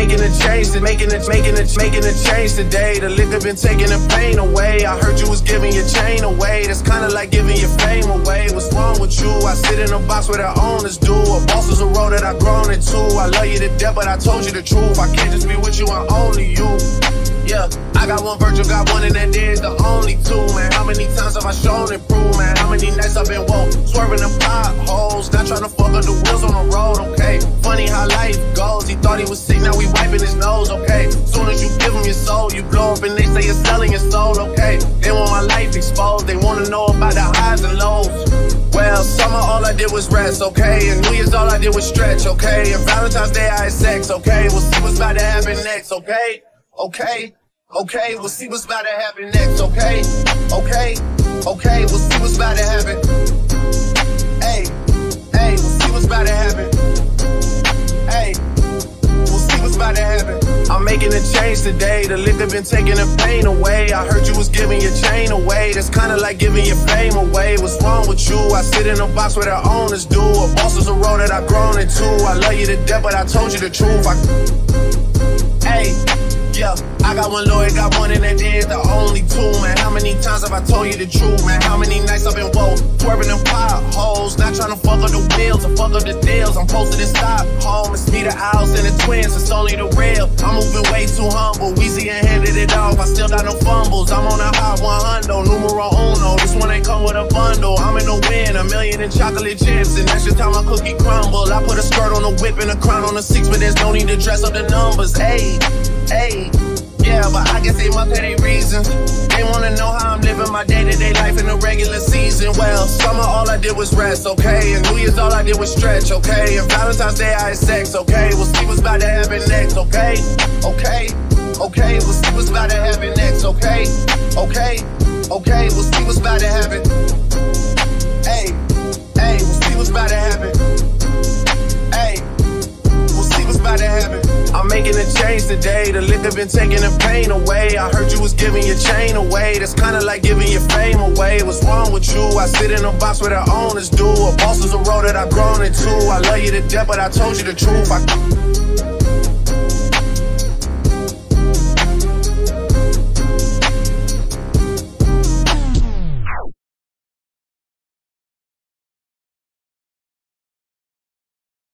making a change, making it, making it, making a change today. The liquor been taking the pain away. I heard you was giving your chain away. That's kinda like giving your fame away. What's wrong with you? I sit in a box where the owners do. A boss is a role that I've grown into. I love you to death, but I told you the truth. I can't just be with you, I'm only you. Yeah, I got one virtual, got one, and that is the only two, man. How many times have I shown and proved, man? How many nights I've been woke, swerving them potholes, not trying to fuck up the wheels on the road? Funny how life goes. He thought he was sick, now we wiping his nose, okay? Soon as you give him your soul, you blow up and they say you're selling your soul, okay? They want my life exposed, they wanna know about the highs and lows. Well, summer all I did was rest, okay? And New Year's all I did was stretch, okay? And Valentine's Day I had sex, okay? We'll see what's about to happen next, okay? Okay? Okay, we'll see what's about to happen next, okay? Okay? Okay, we'll see what's about to happen. I'm making a change today. The liquor been taking the pain away. I heard you was giving your chain away. That's kinda like giving your fame away. What's wrong with you? I sit in a box where the owners do. A boss is a role that I've grown into. I love you to death, but I told you the truth. I... Hey. Yeah, I got one lawyer, got one, and that is the only two, man. How many times have I told you the truth, man? How many nights I've been woke, not trying to fuck up the wheels or fuck up the deals. I'm posted in Home it's me, the owls, and the twins, it's only the real. I'm moving way too humble, Weezy and handed it off, I still got no fumbles. I'm on a hot 100, numero uno. This one ain't come with a bundle. I'm in the win, a million in chocolate chips, and that's just how my cookie crumble. I put a skirt on a whip and a crown on a six, but there's no need to dress up the numbers. Hey, hey. Yeah, but I guess they must have their reasons. They wanna know how I'm living my day-to-day life in the regular season. Well, summer all I did was rest, okay? And New Year's all I did was stretch, okay? And Valentine's Day I had sex, okay? We'll see what's about to happen next, okay? Okay, okay, we'll see what's about to happen next, okay? Okay, okay, we'll see what's about to happen. Making a change today. The liquor been taking the pain away. I heard you was giving your chain away. That's kinda like giving your fame away. What's wrong with you? I sit in a box where the owners do. A boss is a role that I've grown into. I love you to death, but I told you the truth. I